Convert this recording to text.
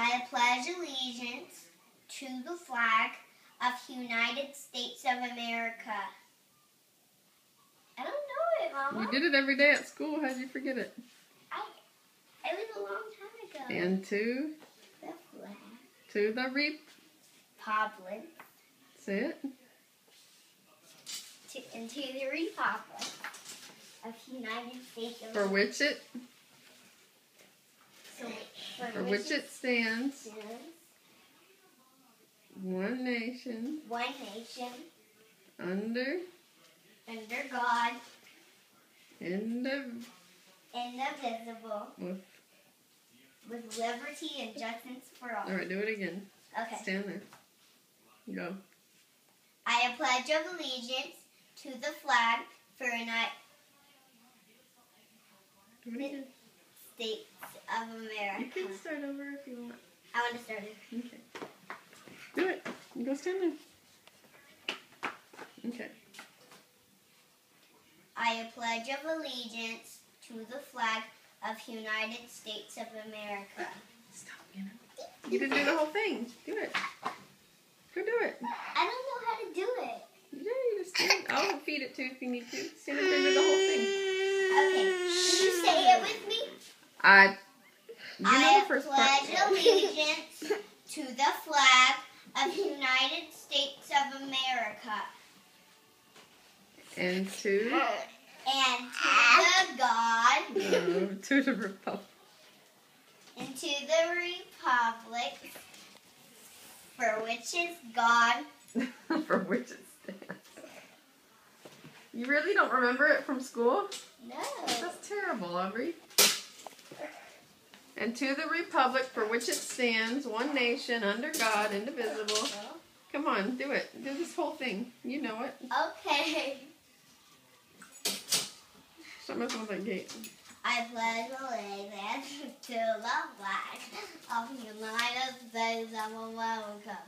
I pledge allegiance to the flag of the United States of America. I don't know it, Mama. You did it every day at school. How'd you forget it? I, it was a long time ago. And to the flag. to the. Republic. Say it. To, and to the Republic of the United States of For which it for which it stands, one nation, one nation, under, under God, indiv- indivisible, with. with liberty and justice for all. All right, do it again. Okay. Stand there. Go. I pledge of allegiance to the flag for the United Do it again. States of You can start over if you want. I want to start it. Okay. Do it. You go stand there. Okay. I pledge of allegiance to the flag of United States of America. Stop, Anna. You didn't do the whole thing. Do it. Go do it. I don't know how to do it. Yeah, you just stand. I'll feed it too if you need to. Stand up and do the whole thing. Okay. Can you say it with me? I. You know I the first pledge allegiance to the flag of the United States of America And to. and to the God No, to the Republic. and to the Republic for which is God. For which it stands. You really don't remember it from school? No. That's terrible, Aubrey. And to the republic for which it stands, one nation, under God, indivisible. Come on, do it. Do this whole thing. You know it. Okay. Stop messing with that gate. I pledge allegiance to the flag of the United States of America.